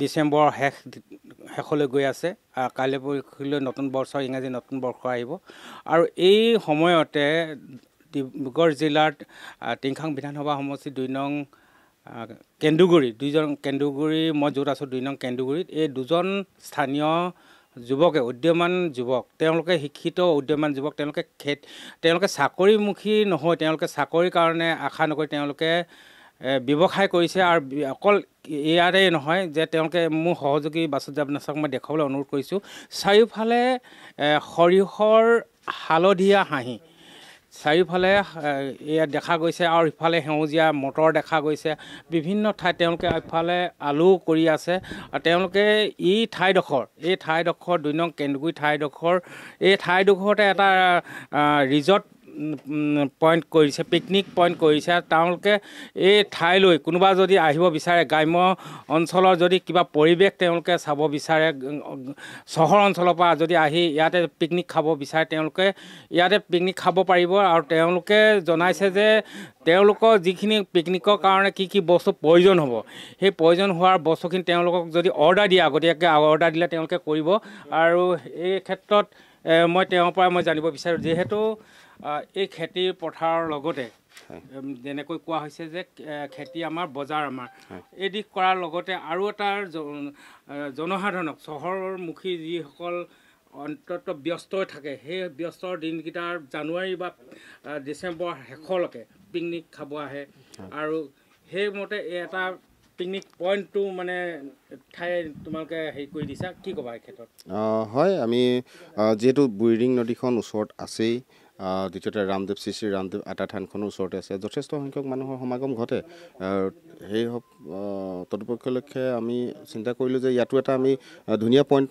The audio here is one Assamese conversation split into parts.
ডিচেম্বৰৰ শেষ শেষলৈ গৈ আছে কাইলৈ পৰহিলৈ নতুন বছৰ ইংৰাজী নতুন বৰ্ষ আহিব। আৰু এই সময়তে ডিব্ৰুগড় জিলাৰ টিংখাং বিধানসভা সমষ্টি দুই নং কেন্দুগুৰি দুইজন কেন্দুগুৰি মই য'ত আছোঁ দুই নং কেন্দুগুৰিত এই দুজন স্থানীয় যুৱকে উদ্যমান যুৱক তেওঁলোকে শিক্ষিত উদ্যমান যুৱক তেওঁলোকে খেত তেওঁলোকে চাকৰিমুখী নহয় তেওঁলোকে চাকৰিৰ কাৰণে আশা নকৰি তেওঁলোকে ব্যৱসায় কৰিছে আৰু অকল ইয়াৰে নহয় যে তেওঁলোকে মোৰ সহযোগী বাসুদেৱ নাচক মই দেখুৱাবলৈ অনুৰোধ কৰিছোঁ। চাৰিওফালে সৰিয়হৰ হালধীয়া হাঁহি। চাৰিওফালে এয়া দেখা গৈছে আৰু ইফালে সেউজীয়া মটৰ দেখা গৈছে। বিভিন্ন ঠাইত তেওঁলোকে ইফালে আলু কৰি আছে। আৰু তেওঁলোকে ই ঠাইডোখৰ এই ঠাইডোখৰ দুই নং কেন্দুগুৰি ঠাইডোখৰ এই ঠাইডোখৰতে এটা ৰিজৰ্ট পইণ্ট কৰিছে পিকনিক পইণ্ট কৰিছে আৰু তেওঁলোকে এই ঠাইলৈ কোনোবা যদি আহিব বিচাৰে গ্ৰাম্য অঞ্চলৰ যদি কিবা পৰিৱেশ তেওঁলোকে চাব বিচাৰে চহৰ অঞ্চলৰ পৰা যদি আহি ইয়াতে পিকনিক খাব বিচাৰে তেওঁলোকে ইয়াতে পিকনিক খাব পাৰিব আৰু তেওঁলোকে জনাইছে যে তেওঁলোকৰ যিখিনি পিকনিকৰ কাৰণে কি কি বস্তু প্ৰয়োজন হ'ব সেই প্ৰয়োজন হোৱাৰ বস্তুখিনি তেওঁলোকক যদি অৰ্ডাৰ দিয়ে আগতীয়াকৈ অৰ্ডাৰ দিলে তেওঁলোকে কৰিব। আৰু এই ক্ষেত্ৰত মই তেওঁৰ পৰা মই জানিব বিচাৰোঁ যিহেতু এই খেতি পথাৰৰ লগতে যেনেকৈ কোৱা হৈছে যে খেতি আমাৰ বজাৰ আমাৰ। এই দিশ কৰাৰ লগতে আৰু এটা জনসাধাৰণক চহৰমুখী যিসকল অন্তত ব্যস্ত হৈ থাকে সেই ব্যস্তৰ দিনকেইটাৰ জানুৱাৰী বা ডিচেম্বৰ শেষলৈকে পিকনিক খাব আহে। আৰু সেইমতে এটা পিকনিক পইণ্টটো মানে ঠাই তোমালোকে হেৰি কৰি দিছা। কি ক'বা এই ক্ষেত্ৰত? হয় আমি যিহেতু বুৰিডিং নদীখন ওচৰত আছেই দ্বিতীয়তে ৰামদেৱ শ্ৰী শ্ৰী ৰামদেৱ আটা থানখনো ওচৰতে আছে। যথেষ্ট সংখ্যক মানুহৰ সমাগম ঘটে। সেই তদুপক্ষলক্ষে আমি চিন্তা কৰিলোঁ যে ইয়াতো এটা আমি ধুনীয়া পইণ্ট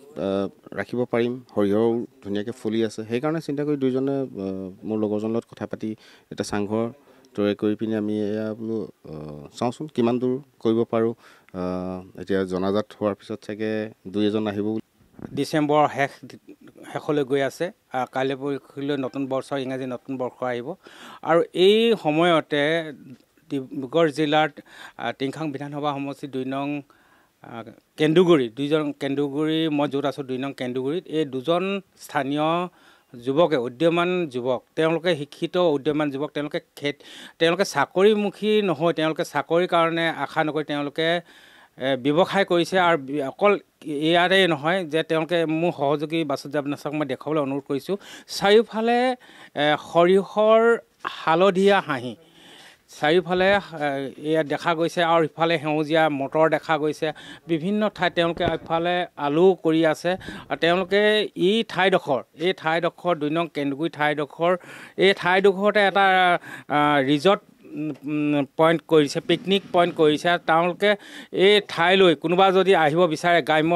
ৰাখিব পাৰিম। সৰিয়হও ধুনীয়াকৈ ফুলি আছে। সেইকাৰণে চিন্তা কৰি দুইজনে মোৰ লগৰজনৰ লগত কথা পাতি এটা চাংঘৰ তৈয়াৰ কৰি পিনি আমি এয়া বোলো চাওঁচোন কিমান দূৰ কৰিব পাৰোঁ। এতিয়া জনাজাত হোৱাৰ পিছত চাগে দুই এজন আহিব বুলি। ডিচেম্বৰৰ শেষ শেষলৈ গৈ আছে। কাইলৈ পৰহিলৈ নতুন বছৰ ইংৰাজী নতুন বৰ্ষ আহিব। আৰু এই সময়তে ডিব্ৰুগড় আহ, টিংখাং বিধানসভা সমষ্টি দুই নং কেন্দুগুৰি দুইজন কেন্দুগুৰি মই য'ত আছোঁ দুই নং কেন্দুগুৰিত এই দুজন স্থানীয় যুৱকে উদ্যমান যুৱক তেওঁলোকে শিক্ষিত উদ্যমান যুৱক তেওঁলোকে খেত তেওঁলোকে চাকৰিমুখী নহয় তেওঁলোকে চাকৰিৰ কাৰণে আশা নকৰি তেওঁলোকে ব্যৱসায় কৰিছে আৰু অকল ইয়াৰে নহয় যে তেওঁলোকে মোৰ সহযোগী বাসুদেৱ নাচক মই দেখুৱাবলৈ অনুৰোধ কৰিছোঁ। চাৰিওফালে সৰিয়হৰ হালধীয়া হাঁহি। চাৰিওফালে এয়া দেখা গৈছে আৰু ইফালে সেউজীয়া মটৰ দেখা গৈছে। বিভিন্ন ঠাইত তেওঁলোকে ইফালে আলু কৰি আছে। আৰু তেওঁলোকে ই ঠাইডোখৰ এই ঠাইডোখৰ দুই নং কেন্দুগুৰি ঠাইডোখৰ এই ঠাইডোখৰতে এটা ৰিজৰ্ট পইণ্ট কৰিছে পিকনিক পইণ্ট কৰিছে তেওঁলোকে এই ঠাইলৈ কোনোবা যদি আহিব বিচাৰে গ্ৰাম্য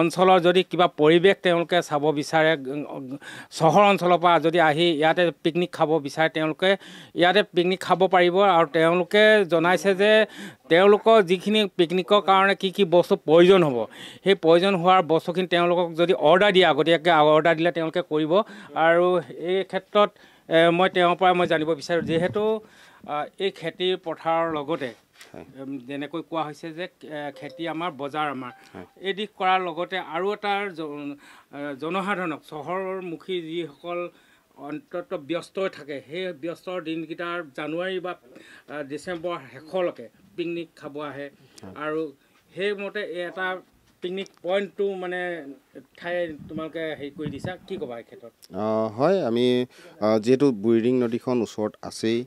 অঞ্চলৰ যদি কিবা পৰিৱেশ তেওঁলোকে চাব বিচাৰে চহৰ অঞ্চলৰ পৰা যদি আহি ইয়াতে পিকনিক খাব বিচাৰে তেওঁলোকে ইয়াতে পিকনিক খাব পাৰিব আৰু তেওঁলোকে জনাইছে যে তেওঁলোকৰ যিখিনি পিকনিকৰ কাৰণে কি কি বস্তু প্ৰয়োজন হ'ব সেই প্ৰয়োজন হোৱাৰ বস্তুখিনি তেওঁলোকক যদি অৰ্ডাৰ দিয়ে আগতীয়াকৈ অৰ্ডাৰ দিলে তেওঁলোকে কৰিব আৰু এই ক্ষেত্ৰত মই তেওঁৰ পৰা মই জানিব বিচাৰোঁ যিহেতু এই খেতি পথাৰৰ লগতে যেনেকৈ কোৱা হৈছে যে খেতি আমাৰ বজাৰ আমাৰ এই দিশ কৰাৰ লগতে আৰু এটা জনসাধাৰণক চহৰমুখী যিসকল অন্তত ব্যস্ত হৈ থাকে সেই ব্যস্তৰ দিনকেইটাৰ জানুৱাৰী বা ডিচেম্বৰ শেষলৈকে পিকনিক খাব আহে। আৰু সেইমতে এটা পিকনিক পইণ্টটো মানে ঠাই তোমালোকে হেৰি কৰি দিছা কি ক'বা এই ক্ষেত্ৰত? হয় আমি যিহেতু বুৰিডিং নদীখন ওচৰত আছেই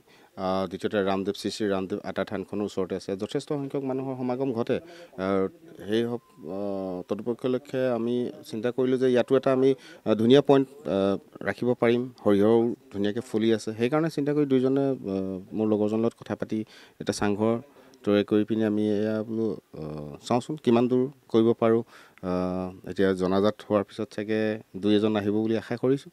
দ্বিতীয়তে ৰামদেৱ শ্ৰী শ্ৰী ৰামদেৱ আটা থানখনো ওচৰতে আছে যথেষ্ট সংখ্যক মানুহৰ সমাগম ঘটে। সেই তদুপক্ষলক্ষে আমি চিন্তা কৰিলোঁ যে ইয়াতো এটা আমি ধুনীয়া পইণ্ট ৰাখিব পাৰিম সৰিয়হও ধুনীয়াকৈ ফুলি আছে। সেইকাৰণে চিন্তা কৰি দুইজনে আহ, মোৰ লগৰজনৰ লগত কথা পাতি এটা চাংঘৰ তৈয়াৰ কৰি পিনি আমি এয়া বোলো চাওঁচোন কিমান দূৰ কৰিব পাৰোঁ। এতিয়া জনাজাত হোৱাৰ পিছত চাগে দুই এজন আহিব বুলি আশা কৰিছোঁ।